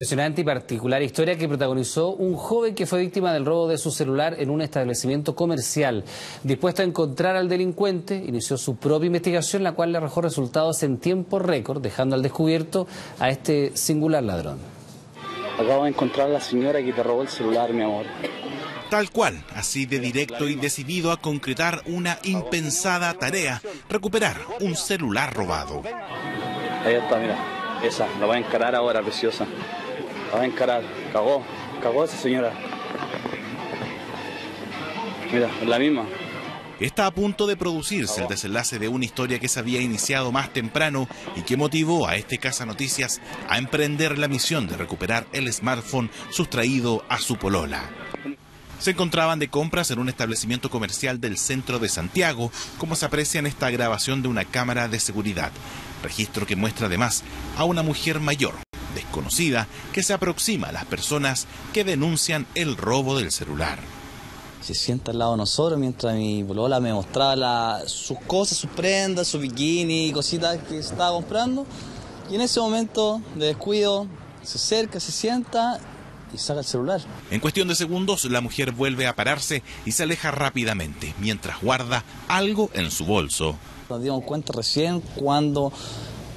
Impresionante y particular historia que protagonizó un joven que fue víctima del robo de su celular en un establecimiento comercial. Dispuesto a encontrar al delincuente, inició su propia investigación, la cual le arrojó resultados en tiempo récord, dejando al descubierto a este singular ladrón. Acabo de encontrar a la señora que te robó el celular, mi amor. Tal cual, así de directo y decidido a concretar una impensada tarea, recuperar un celular robado. Ahí está, mira, esa, la voy a encarar ahora, preciosa. La voy a encarar, cagó, cagó esa señora. Mira, es la misma. Está a punto de producirse el desenlace de una historia que se había iniciado más temprano y que motivó a este Casa Noticias a emprender la misión de recuperar el smartphone sustraído a su polola. Se encontraban de compras en un establecimiento comercial del centro de Santiago, como se aprecia en esta grabación de una cámara de seguridad. Registro que muestra además a una mujer mayor, desconocida, que se aproxima a las personas que denuncian el robo del celular. Se sienta al lado de nosotros mientras mi bolola me mostraba sus cosas, sus prendas, su bikini, cositas que estaba comprando. Y en ese momento de descuido se acerca, se sienta y saca el celular. En cuestión de segundos, la mujer vuelve a pararse y se aleja rápidamente, mientras guarda algo en su bolso. Nos dimos cuenta recién cuando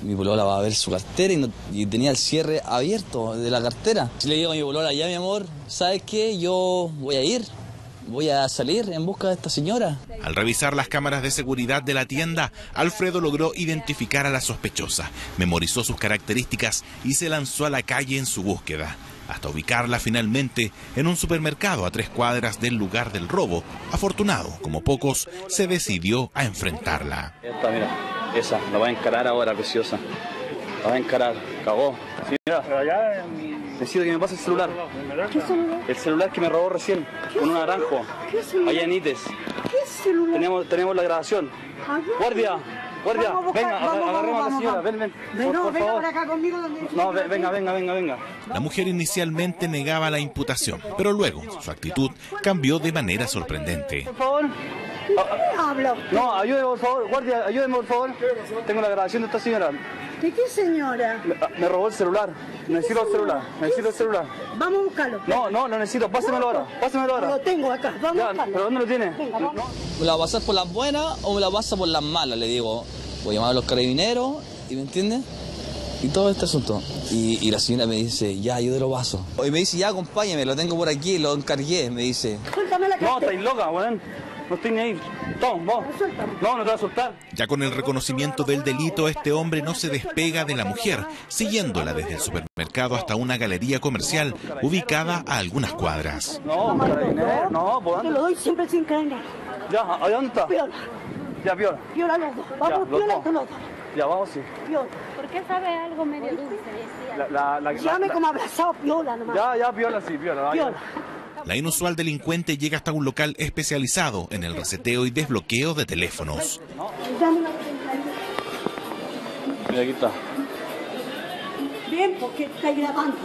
mi bolola va a ver su cartera y, y, tenía el cierre abierto de la cartera. Le digo a mi bolola, ya mi amor, ¿sabes qué? Yo voy a ir, voy a salir en busca de esta señora. Al revisar las cámaras de seguridad de la tienda, Alfredo logró identificar a la sospechosa, memorizó sus características y se lanzó a la calle en su búsqueda hasta ubicarla finalmente en un supermercado a tres cuadras del lugar del robo. Afortunado, como pocos, se decidió a enfrentarla. Esta, mira, esa, la voy a encarar ahora, preciosa. La voy a encarar, cagó. Sí, mira. Necesito que me pase el celular. ¿Qué celular? El celular que me robó recién, con un naranjo. ¿Qué celular? Allá en Ites. ¿Qué celular? Tenemos, tenemos la grabación. Guardia, guardia, Vamos a buscar, venga, vamos, agarremos vamos, a la señora, vamos. ven, ven. Ven, por, no, por venga favor. para acá conmigo donde No, ve- venga, venga, venga, venga. La mujer inicialmente negaba la imputación, pero luego su actitud cambió de manera sorprendente. Por favor. ¿Qué habla usted? No, ayúdeme, por favor, guardia, ayúdeme, por favor. Tengo la grabación de esta señora. ¿De qué señora? Me, me robó el celular. Necesito el celular. Necesito el celular. Vamos a buscarlo. No, no, lo necesito. Pásemelo ahora. Pásemelo Lo ahora. tengo acá, vamos a Ya, buscarlo. ¿pero dónde lo tiene? Venga, vamos. ¿Me la va a por las buenas o me la pasa por las malas? Le digo, voy a llamar a los carabineros, ¿y me entiendes? Y todo este asunto. Y, y la señora me dice, ya, yo te lo paso. Y me dice, ya, acompáñame, lo tengo por aquí, lo encargué, me dice. Suéltame la No, estáis loca, weón. No estoy ni ahí. Toma, vos. No, no te vas a soltar. Ya con el reconocimiento del delito, este hombre no se despega de la mujer, siguiéndola desde el supermercado hasta una galería comercial ubicada a algunas cuadras. No, carabinero. No, ¿por Te dónde? lo doy siempre sin cadena. Ya, ¿a dónde está? Piola, Ya, piola. piola los dos. Vamos, con los dos. Ya, vamos, sí. Piola. ¿Por qué sabe algo medio dulce? Decía. La, la, la, la- Llame la- como abrazado, piola nomás. Ya, ya, piola, sí, piola. vaya. La inusual delincuente llega hasta un local especializado en el reseteo y desbloqueo de teléfonos. Mira, aquí está. Bien, porque está grabando.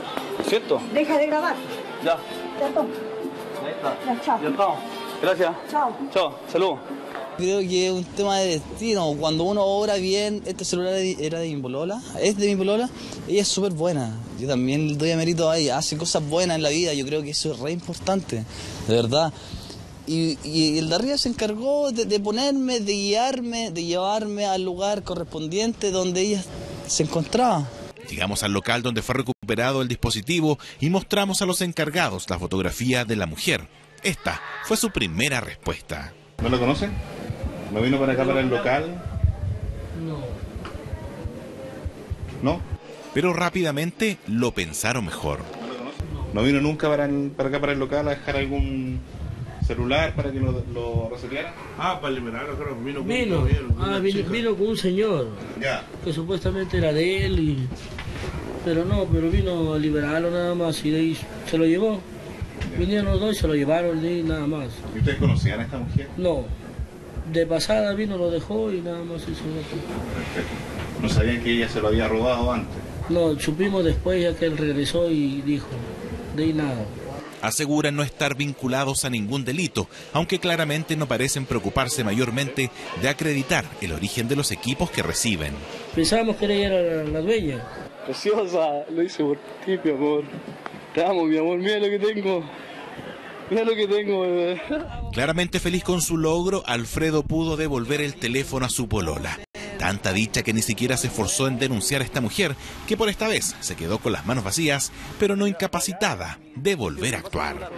¿Cierto? Deja de grabar. Ya. Ya toma. Ahí está. Ya, chao. Ya estamos. Gracias. Chao. Chao. Saludos. Creo que es un tema de destino. Cuando uno obra bien, este celular era de mi bolola, es de mi bolola, ella es súper buena. Yo también le doy a mérito a ella, hace cosas buenas en la vida, yo creo que eso es re importante, de verdad. Y, y el de arriba se encargó de, de ponerme, de guiarme, de llevarme al lugar correspondiente donde ella se encontraba. Llegamos al local donde fue recuperado el dispositivo y mostramos a los encargados la fotografía de la mujer. Esta fue su primera respuesta. ¿No lo conocen? ¿No vino para acá para el local? No. ¿No? Pero rápidamente lo pensaron mejor. ¿No vino nunca para, el- para acá para el local a dejar algún celular para que lo, lo resetearan? Ah, para liberarlo, creo que vino con Vino, una ah, vino, con un señor Ya. que supuestamente era de él, y, pero no, pero vino a liberarlo nada más y de ahí se lo llevó. Vinieron los dos y se lo llevaron de ahí nada más. ¿Y ustedes conocían a esta mujer? No, de pasada vino, lo dejó y nada más hizo eso. ¿No sabían que ella se lo había robado antes? No, supimos después ya que él regresó y dijo, de ahí nada. Aseguran no estar vinculados a ningún delito, aunque claramente no parecen preocuparse mayormente de acreditar el origen de los equipos que reciben. Pensábamos que ella era la, la dueña. Preciosa, lo hice por ti, mi amor. Te amo, mi amor, mira lo que tengo. Mira lo que tengo, bebé. Claramente feliz con su logro, Alfredo pudo devolver el teléfono a su polola. Tanta dicha que ni siquiera se esforzó en denunciar a esta mujer, que por esta vez se quedó con las manos vacías, pero no incapacitada de volver a actuar.